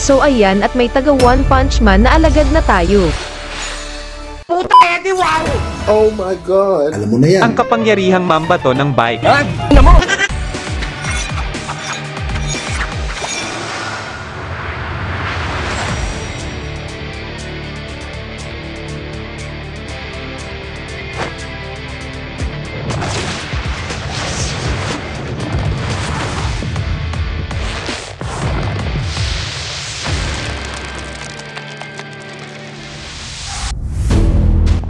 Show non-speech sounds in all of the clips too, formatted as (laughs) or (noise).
So ayan at may taga One Punch Man na alagad na tayo. Oh my God. Alam mo na yan. Ang kapangyarihang mambato ng bike.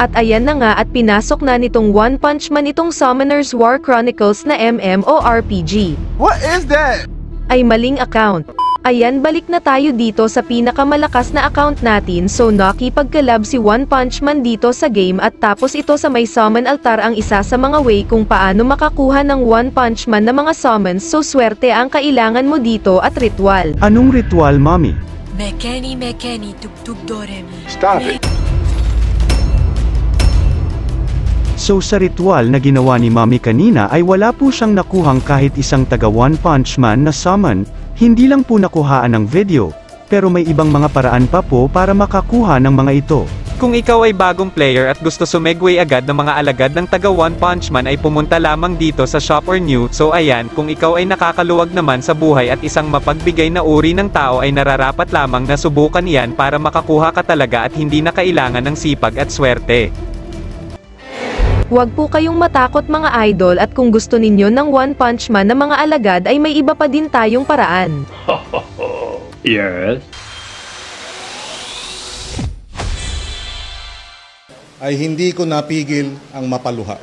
At ayan na nga at pinasok na nitong One Punch Man itong Summoners War Chronicles na MMORPG. What is that? Ay maling account. Ayan balik na tayo dito sa pinakamalakas na account natin so nakipagkalab si One Punch Man dito sa game at tapos ito sa may summon altar ang isa sa mga way kung paano makakuha ng One Punch Man na mga summons so swerte ang kailangan mo dito at ritual. Anong ritual, Mommy? Mekeni mekeni tuk tuk doremi. Stop it. So sa ritual na ginawa ni Mommy kanina ay wala po siyang nakuhang kahit isang taga One Punch Man na summon, hindi lang po nakuhaan ng video, pero may ibang mga paraan pa po para makakuha ng mga ito. Kung ikaw ay bagong player at gusto sumegway agad ng mga alagad ng taga One Punch Man ay pumunta lamang dito sa shop or new. So ayan, kung ikaw ay nakakaluwag naman sa buhay at isang mapagbigay na uri ng tao ay nararapat lamang na subukan iyan para makakuha ka talaga at hindi na kailangan ng sipag at swerte. Huwag po kayong matakot mga idol at kung gusto ninyo ng One Punch Man na mga alagad ay may iba pa din tayong paraan. (laughs) Yes. Ay hindi ko napigil ang mapaluha.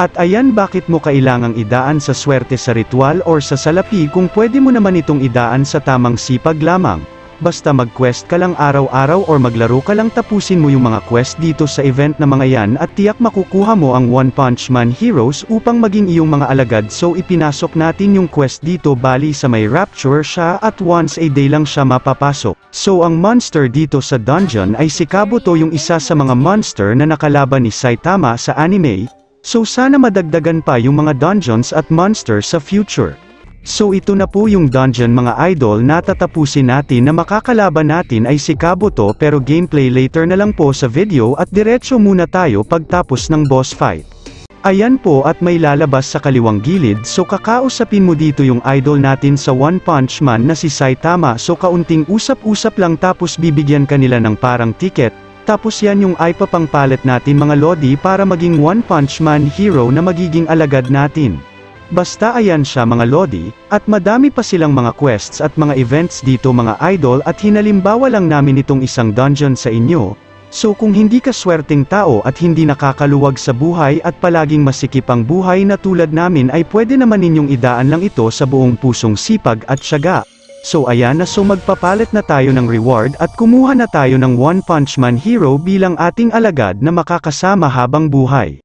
At ayan bakit mo kailangang idaan sa swerte sa ritual or sa salapi kung pwede mo naman itong idaan sa tamang sipag lamang. Basta mag-quest ka lang araw-araw or maglaro ka lang tapusin mo yung mga quest dito sa event na mga yan at tiyak makukuha mo ang One Punch Man Heroes upang maging iyong mga alagad so ipinasok natin yung quest dito bali sa may rapture siya at once a day lang siya mapapasok. So ang monster dito sa dungeon ay si Kabuto yung isa sa mga monster na nakalaban ni Saitama sa anime, so sana madagdagan pa yung mga dungeons at monsters sa future. So ito na po yung dungeon mga idol na tatapusin natin na makakalaban natin ay si Kabuto pero gameplay later na lang po sa video at diretso muna tayo pagtapos ng boss fight. Ayan po at may lalabas sa kaliwang gilid so kakausapin mo dito yung idol natin sa One Punch Man na si Saitama so kaunting usap-usap lang tapos bibigyan kanila ng parang ticket, tapos yan yung ipapang palit natin mga lodi para maging One Punch Man hero na magiging alagad natin. Basta ayan siya mga lodi, at madami pa silang mga quests at mga events dito mga idol at hinalimbawa lang namin itong isang dungeon sa inyo, so kung hindi ka swerteng tao at hindi nakakaluwag sa buhay at palaging masikip ang buhay na tulad namin ay pwede naman ninyong idaan lang ito sa buong pusong sipag at syaga. So ayan na so magpapalit na tayo ng reward at kumuha na tayo ng One Punch Man hero bilang ating alagad na makakasama habang buhay.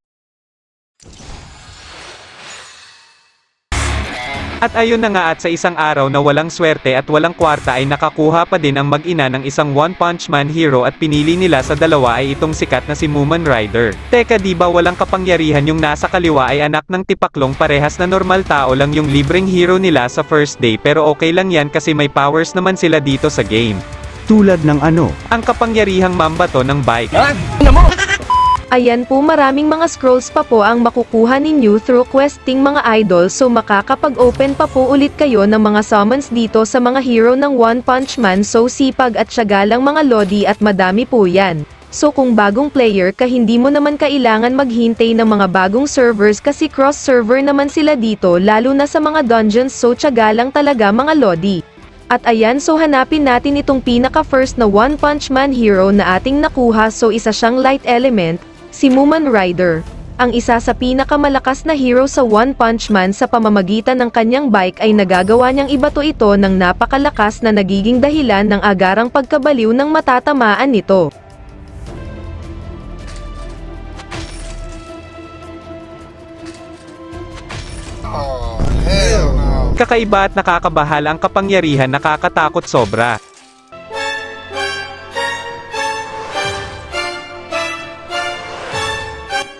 At ayun na nga at sa isang araw na walang swerte at walang kwarta ay nakakuha pa din ang mag-ina ng isang One Punch Man hero at pinili nila sa dalawa ay itong sikat na si Muman Rider. Teka di ba walang kapangyarihan yung nasa kaliwa ay anak ng tipaklong parehas na normal tao lang yung libreng hero nila sa first day pero okay lang yan kasi may powers naman sila dito sa game. Tulad ng ano, Ang kapangyarihang mambato ng bike. Ayan po maraming mga scrolls pa po ang makukuha ninyo through questing mga idol. So makakapag-open pa po ulit kayo ng mga summons dito sa mga hero ng One Punch Man. So sipag at syaga mga lodi at madami po yan. So kung bagong player ka hindi mo naman kailangan maghintay ng mga bagong servers kasi cross-server naman sila dito lalo na sa mga dungeons. So tiyaga lang talaga mga lodi. At ayan so hanapin natin itong pinaka first na One Punch Man hero na ating nakuha. So isa siyang light element, si Muman Rider. Ang isa sa pinakamalakas na hero sa One Punch Man sa pamamagitan ng kanyang bike ay nagagawa niyang ibato ito ng napakalakas na nagiging dahilan ng agarang pagkabaliw ng matatamaan nito. Kakaiba at nakakabahala ang kapangyarihan nakakatakot sobra.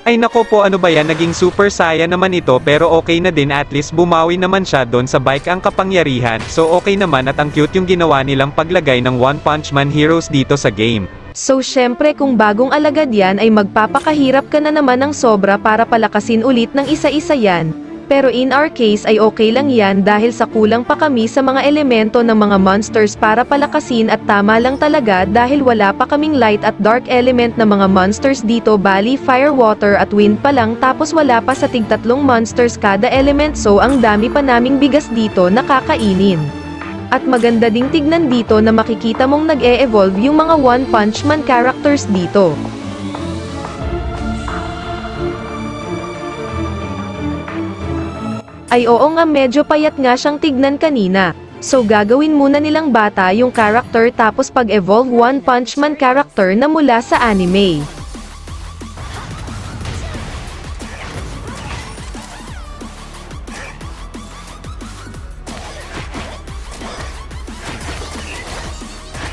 Ay nako po ano ba yan naging super saya naman ito pero okay na din at least bumawi naman siya doon sa bike ang kapangyarihan so okay naman at ang cute yung ginawa nilang paglagay ng One Punch Man heroes dito sa game. So syempre kung bagong alagad yan ay magpapakahirap ka na naman ng sobra para palakasin ulit ng isa-isa yan. Pero in our case ay okay lang yan dahil sa kulang pa kami sa mga elemento ng mga monsters para palakasin at tama lang talaga dahil wala pa kaming light at dark element na mga monsters dito bali fire, water at wind pa lang tapos wala pa sa tigtatlong monsters kada element so ang dami pa naming bigas dito na kakainin. At maganda ding tignan dito na makikita mong nag-e-evolve yung mga One Punch Man characters dito. Ay oo nga medyo payat nga siyang tignan kanina. So gagawin muna nilang bata yung character tapos pag-evolve One Punch Man character na mula sa anime.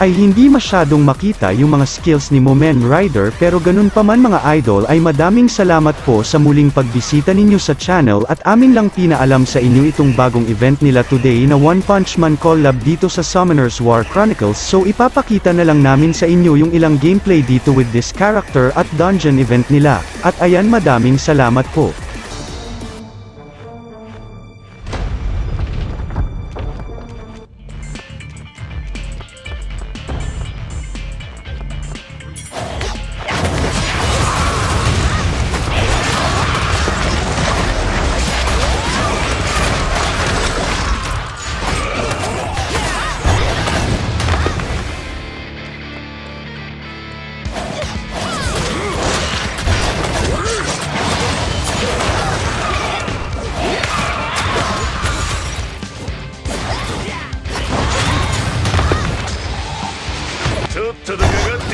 Ay hindi masyadong makita yung mga skills ni Momen Rider pero ganun pa man mga idol ay madaming salamat po sa muling pagbisita ninyo sa channel at amin lang pinaalam sa inyo itong bagong event nila today na One Punch Man collab dito sa Summoners War Chronicles so ipapakita na lang namin sa inyo yung ilang gameplay dito with this character at dungeon event nila. At ayan madaming salamat po.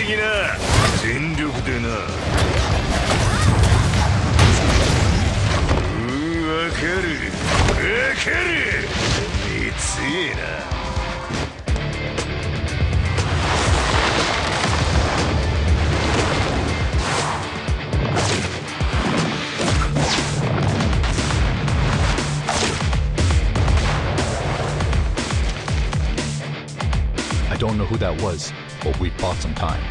的な全力でなうんわかるわかるえ強えな but we bought some time.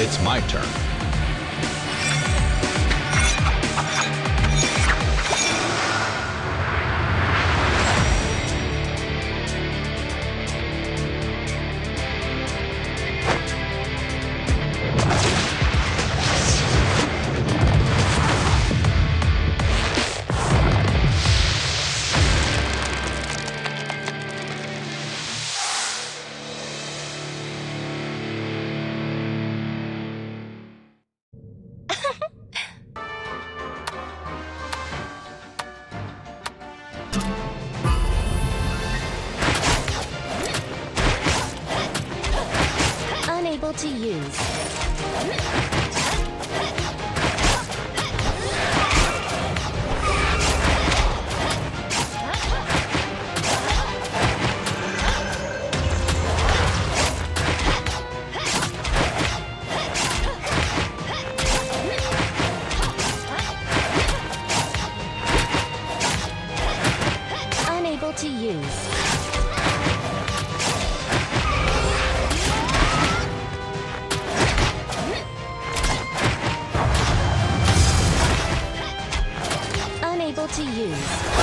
It's my turn. To use. to use.